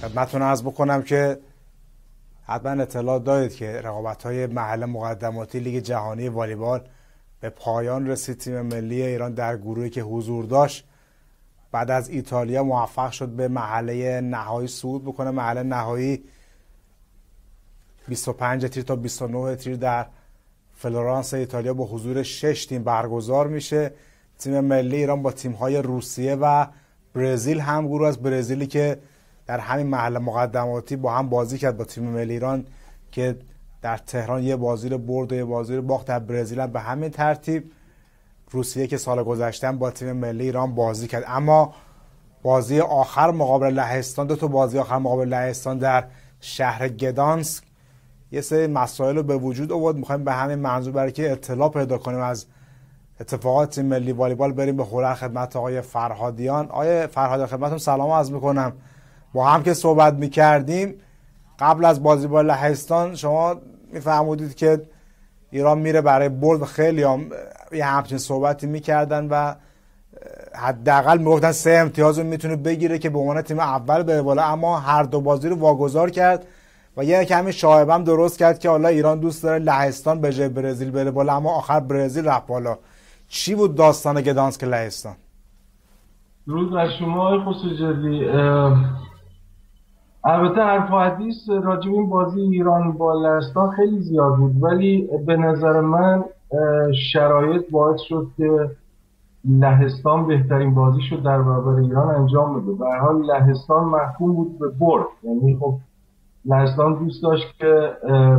خدمتتون عرض بکنم که حتما اطلاع دارید که رقابت های محل مقدماتی لیگ جهانی والیبال به پایان رسید. تیم ملی ایران در گروهی که حضور داشت بعد از ایتالیا موفق شد به محله نهایی صعود بکنه. محله نهایی 25 تیر تا 29 تیر در فلورانس ایتالیا با حضور 6 تیم برگزار میشه. تیم ملی ایران با تیم های روسیه و برزیل هم گروه از برزیلی که در همین محل مقدماتی با هم بازی کرد با تیم ملی ایران که در تهران یه بازی رو برد و یه بازی رو باخت در برزیل به همین ترتیب. روسیه که سال گذشته با تیم ملی ایران بازی کرد. اما بازی آخر مقابل لهستان دو تا بازی آخر مقابل لهستان در شهر گدانسک یه سری مسائل رو به وجود آورد. می‌خوایم به همین منظور برای که اطلاع پیدا کنیم از اتفاقات ملی والیبال بریم به خوره خدمت آقای فرهادیان. آقای فرهادیان خدمتتون سلام عرض می‌کنم. با هم که صحبت می‌کردیم قبل از بازی با لهستان شما میفهمودید که ایران میره برای برد. خیلی هم یه همچین صحبتی می‌کردن و حداقل می‌گفتن سه امتیاز رو می‌تونه بگیره که به عنوان تیم اول بره بالا. اما هر دو بازی رو واگذار کرد و یه کمی شایبه هم درست کرد که حالا ایران دوست داره لهستان به جای برزیل بره بالا. اما آخر برزیل رفت بالا. چی بود داستان گدانسک لهستان؟ درود از شما آقای البته حرف و حدیث راجب این بازی ایران با لهستان خیلی زیاد بود ولی به نظر من شرایط باعث شد که لهستان بهترین بازی شد در برابر ایران انجام بده. به حال لهستان محکوم بود به برد. یعنی خب لهستان دوست داشت که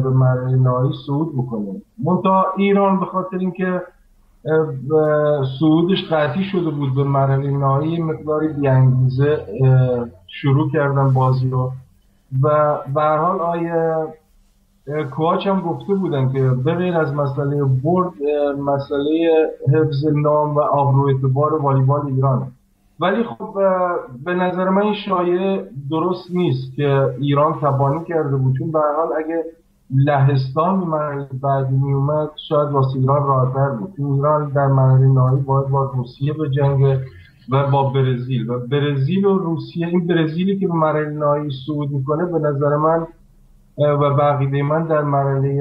به مرحله نهایی صعود بکنه. منتها ایران به خاطر اینکه صعودش قطعی شده بود به مرحله نهایی مقداری بیانگیزه شروع کردن بازی رو. و به حال آیه کوچ هم گفته بودن که بغیر از مسئله برد مسئله حفظ نام و آبرو اعتبار والیبال ایرانه. ولی خب به نظر من این شایعه درست نیست که ایران تبانی کرده بود. چون به حال اگه لهستان مرحله بعدی می اومد شاید واسه ایران راحتر بود. ایران در مرحله نهایی باید با روسیه به جنگ و با برزیل. و برزیل و روسیه این برزیلی که به مرحله نهایی صعود می‌کنه به نظر من و بقیده من در مرحله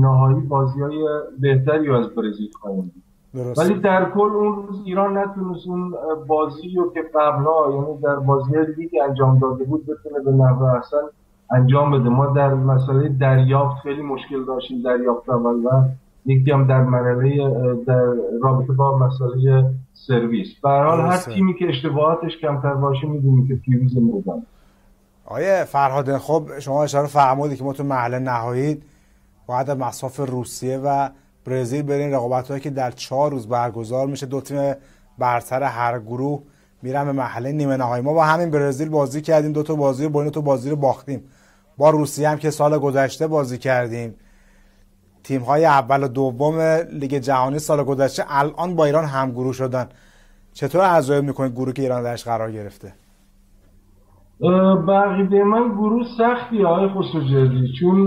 نهایی بازی های بهتری از برزیل خواهیم ولی در کل اون روز ایران نتونست اون بازی رو که قبلا یعنی در بازی لیگ انجام داده بود بتونه به نحو احسن انجام بده. ما در مسئله دریافت خیلی مشکل داشتیم دریافت اول و یکی هم در مرحله در رابطه با مسئله سرویس. به حال هر تیمی که اشتباهاتش کمتر باشه می‌دونیم که پیروز میدن آیه فرهاد خب شما اشاره فرمودی که ما تو محل نهایی باید مساف روسیه و برزیل برین رقابت هایی که در چهار روز برگزار میشه. دو تیم برتر هر گروه میرن به محله نیمه نهایی. ما با همین برزیل بازی کردیم. دو تا بازی رو برین تو بازی رو باختیم. با روسیه هم که سال گذشته بازی کردیم. تیم های اول و دوم لیگ جهانی سال گذشته الان با ایران همگروه شدن. چطور ارزیابی می‌کنید گروه که ایران درش قرار گرفته؟ بقیده من گروه سختی های خسوجردی چون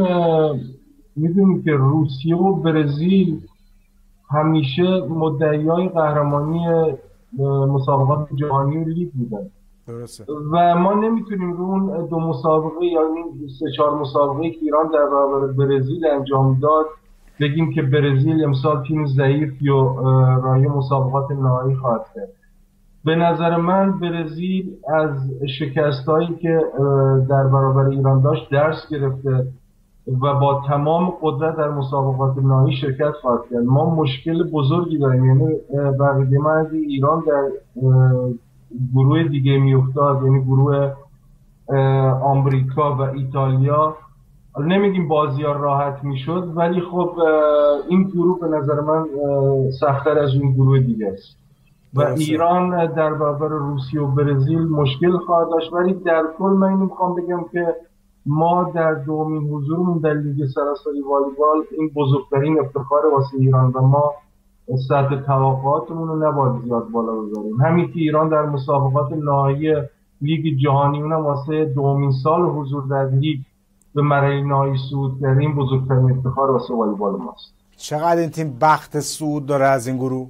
می‌دونیم که روسیه و برزیل همیشه مدعی های قهرمانی مسابقات جهانی و لیگ بودن. درسته. و ما نمی‌تونیم رو اون دو مسابقه یا این سه چهار مسابقه که ایران در برابر برزیل انجام داد بگیم که برزیل امسال تیم ضعیف یا رای مسابقات نهایی خواهد کرد. به نظر من برزیل از شکستهایی که در برابر ایران داشت درس گرفته و با تمام قدرت در مسابقات نهایی شرکت خواهد کرد. ما مشکل بزرگی داریم. یعنی بقیه من ایران در گروه دیگه میافتاد یعنی گروه آمریکا و ایتالیا. نمیگیم بازی ها راحت می‌شد ولی خب این گروه به نظر من سختتر از اون گروه دیگه است. و ایران در برابر روسیه و برزیل مشکل خواهد داشت ولی در کل من اینو می‌خوام بگم که ما در دومین حضورمون در لیگ سراسری والیبال این بزرگترین افتخار واسه ایران و ما سطح توقعاتمون رو نباید زیاد بالا بذاریم. همین که ایران در مسابقات نهایی لیگ جهانی اونم واسه دومین سال حضور در لیگ به مرحله نهایی صعود کرده این بزرگترین افتخار واسه والیبال ماست. چقدر این تیم بخت صعود داره از این گروه؟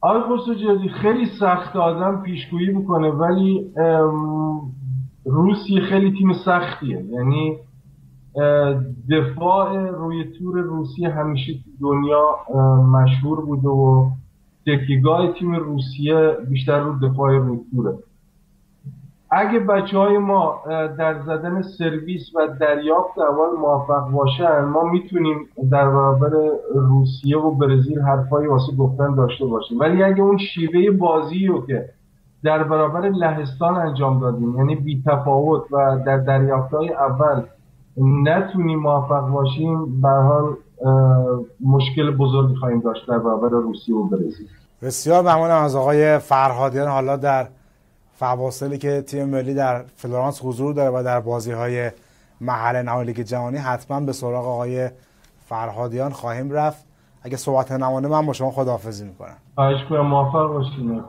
آقای خسرو خیلی سخت آدم پیشگویی می‌کنه ولی روسیه خیلی تیم سختیه. یعنی دفاع روی تور روسیه همیشه دنیا مشهور بوده و تکیگاه تیم روسیه بیشتر رو دفاع روی توره. اگه بچه های ما در زدن سرویس و دریافت اول موفق باشن ما می‌تونیم در برابر روسیه و برزیل حرفایی واسه گفتن داشته باشیم. ولی اگه اون شیوه بازی رو که در برابر لهستان انجام دادیم یعنی بی تفاوت و در دریافت های اول نتونیم موفق باشیم به حال مشکل بزرگی خواهیم داشت در برابر روسیه و برزیل. بسیار ممنونم از آقای فرهادیان حالا در فواصلی که تیم ملی در فلورانس حضور داره و در بازی های محل نهایی لیگ جهانی حتما به سراغ آقای فرهادیان خواهیم رفت. اگه صحبت نمانه من با شما خداحافظی می‌کنم. خواهش کنم موفق باشید